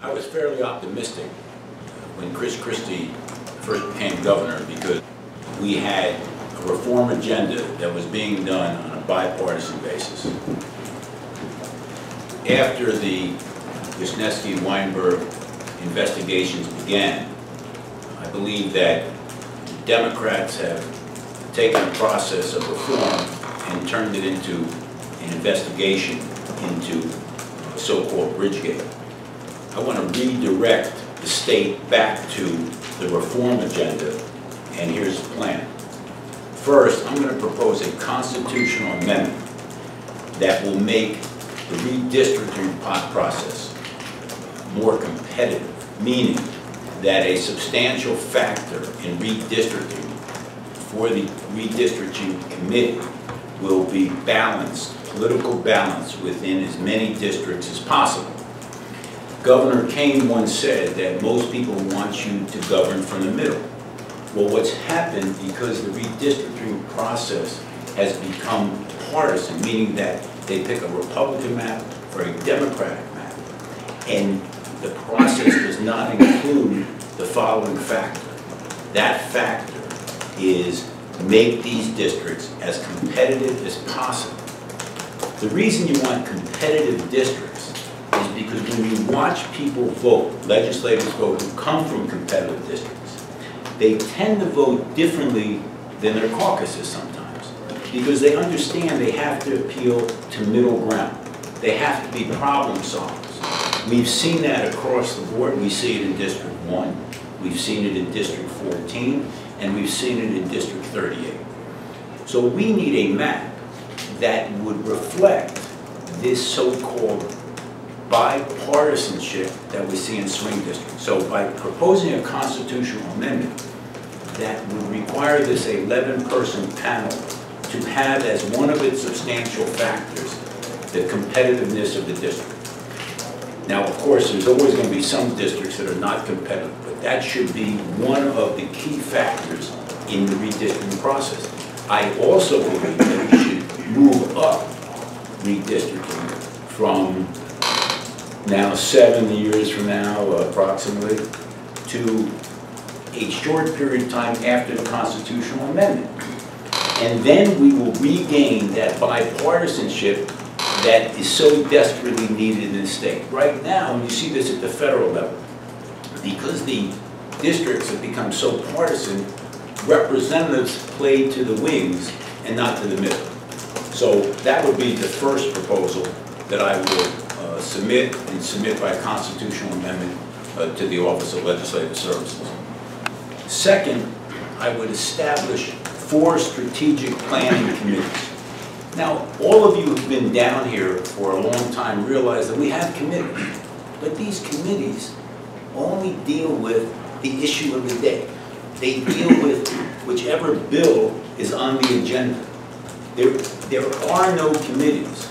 I was fairly optimistic when Chris Christie first became governor because we had a reform agenda that was being done on a bipartisan basis. After the Wisniewski Weinberg investigations began, I believe that Democrats have taken a process of reform and turned it into an investigation into so-called Bridgegate. I want to redirect the state back to the reform agenda, and here's the plan. First, I'm going to propose a constitutional amendment that will make the redistricting process more competitive, meaning that a substantial factor in redistricting for the redistricting committee will be balanced, political balance within as many districts as possible. Governor Kean once said that most people want you to govern from the middle. Well, what's happened because the redistricting process has become partisan, meaning that they pick a Republican map or a Democratic map, and the process does not include the following factor. That factor is make these districts as competitive as possible. The reason you want competitive districts is because when you watch people vote, legislators vote who come from competitive districts, they tend to vote differently than their caucuses sometimes because they understand they have to appeal to middle ground. They have to be problem solvers. We've seen that across the board. We see it in District 1, we've seen it in District 14, and we've seen it in District 38. So we need a map that would reflect this so-called bipartisanship that we see in swing districts. So by proposing a constitutional amendment that would require this 11-person panel to have as one of its substantial factors the competitiveness of the district. Now, of course, there's always going to be some districts that are not competitive, but that should be one of the key factors in the redistricting process. I also believe that we should move up redistricting from now seven years from now, approximately, to a short period of time after the constitutional amendment. And then we will regain that bipartisanship that is so desperately needed in the state. Right now, and you see this at the federal level, because the districts have become so partisan, representatives play to the wings and not to the middle. So that would be the first proposal that I would submit and submit by constitutional amendment uh, to the Office of Legislative Services. Second, I would establish four strategic planning committees. Now, all of you who've been down here for a long time realize that we have committees, but these committees only deal with the issue of the day. They deal with whichever bill is on the agenda. There, there are no committees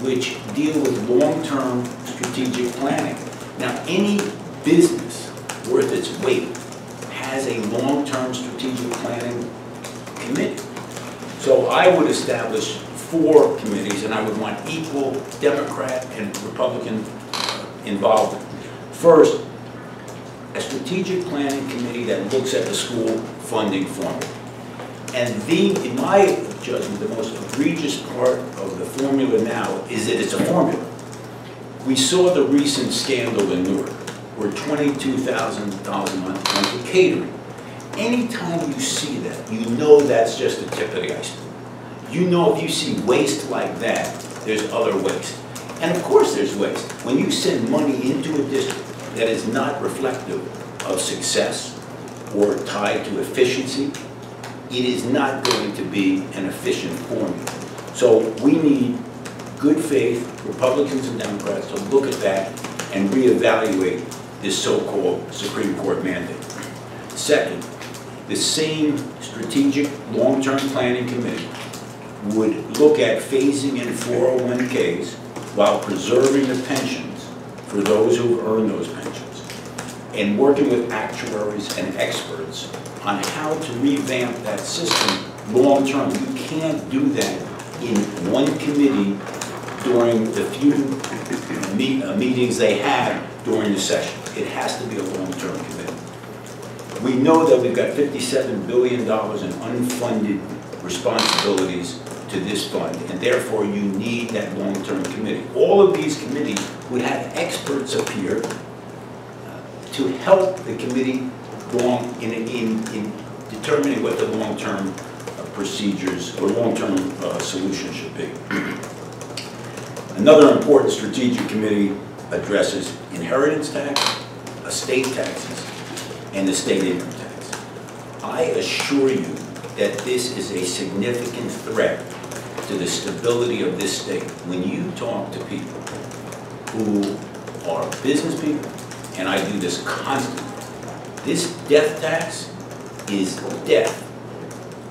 which deal with long-term strategic planning. Now, any business worth its weight has a long-term strategic planning committee. So I would establish four committees, and I would want equal Democrat and Republican uh, involvement. First, a strategic planning committee that looks at the school funding formula. And the, in my judgment, the most egregious part of the formula now is that it's a formula. We saw the recent scandal in Newark, where $22,000 a month went to catering. Anytime you see that, you know that's just the tip of the iceberg. You know if you see waste like that, there's other waste. And of course there's waste. When you send money into a district that is not reflective of success or tied to efficiency, it is not going to be an efficient formula. So we need good faith Republicans and Democrats to look at that and reevaluate this so-called Supreme Court mandate. Second, the same strategic long-term planning committee would look at phasing in 401ks while preserving the pensions for those who earn those pensions and working with actuaries and experts on how to revamp that system long-term. You can't do that in one committee during the few meet- uh, meetings they have during the session. It has to be a long-term commitment. We know that we've got $57 billion in unfunded responsibilities to this fund, and therefore you need that long-term committee. All of these committees would have experts appear uh, to help the committee long, in, in, in determining what the long-term uh, procedures or long-term uh, solution should be. Another important strategic committee addresses inheritance tax, estate taxes, and the state income tax. I assure you that this is a significant threat to the stability of this state. When you talk to people who are business people, and I do this constantly, this death tax is death,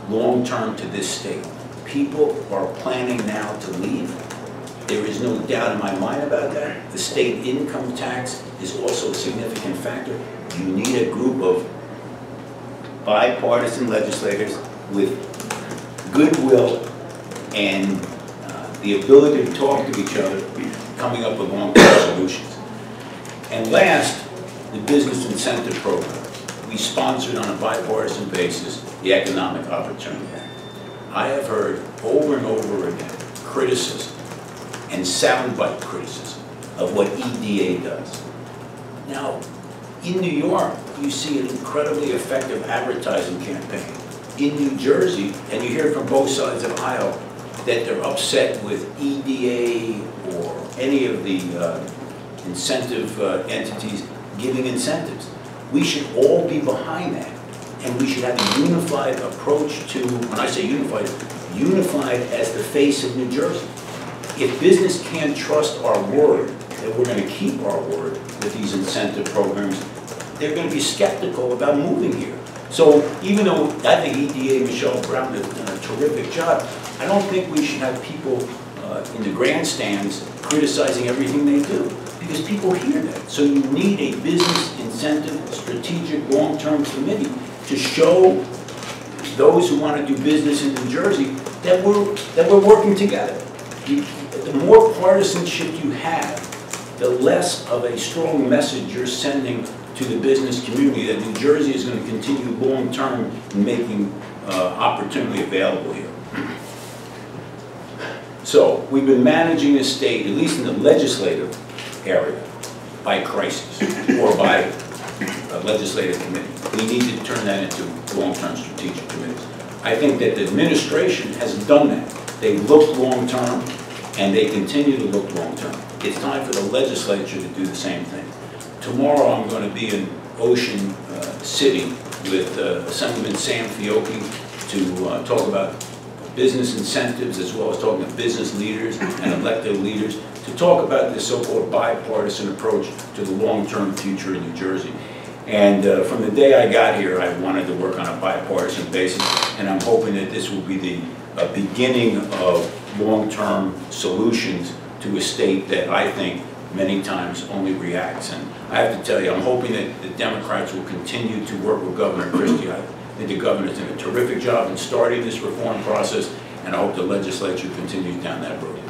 long-term to this state. People are planning now to leave. There is no doubt in my mind about that. The state income tax is also a significant factor. You need a group of bipartisan legislators with goodwill and uh, the ability to talk to each other, coming up with long-term solutions. And last, the Business Incentive Program. We sponsored on a bipartisan basis the Economic Opportunity Act. I have heard over and over again criticism and soundbite criticism of what EDA does. Now, in New York, you see an incredibly effective advertising campaign. In New Jersey, and you hear from both sides of the aisle, that they're upset with EDA or any of the uh, incentive uh, entities giving incentives. We should all be behind that, and we should have a unified approach to, when I say unified, unified as the face of New Jersey. If business can't trust our word, that we're gonna keep our word with these incentive programs, they're gonna be skeptical about moving here. So even though I think EDA, Michele Brown has done a terrific job, I don't think we should have people uh, in the grandstands criticizing everything they do, because people hear that. So you need a business incentive, strategic, long-term committee to show those who want to do business in New Jersey that we're, that we're working together. The more partisanship you have, the less of a strong message you're sending to the business community that New Jersey is going to continue long-term in making uh, opportunity available here. So, we've been managing this state, at least in the legislative area, by crisis or by legislative committee. We need to turn that into long-term strategic committees. I think that the administration has done that. They looked long-term, and they continue to look long-term. It's time for the legislature to do the same thing. Tomorrow, I'm going to be in Ocean uh, City with uh, Assemblyman Sam Fiocchi to uh, talk about business incentives, as well as talking to business leaders and elected leaders, to talk about this so-called bipartisan approach to the long-term future in New Jersey. And uh, from the day I got here, I wanted to work on a bipartisan basis, and I'm hoping that this will be the uh, beginning of long-term solutions to a state that I think many times only reacts. And I have to tell you, I'm hoping that the Democrats will continue to work with Governor Christie. I think the governor's done a terrific job in starting this reform process, and I hope the legislature continues down that road.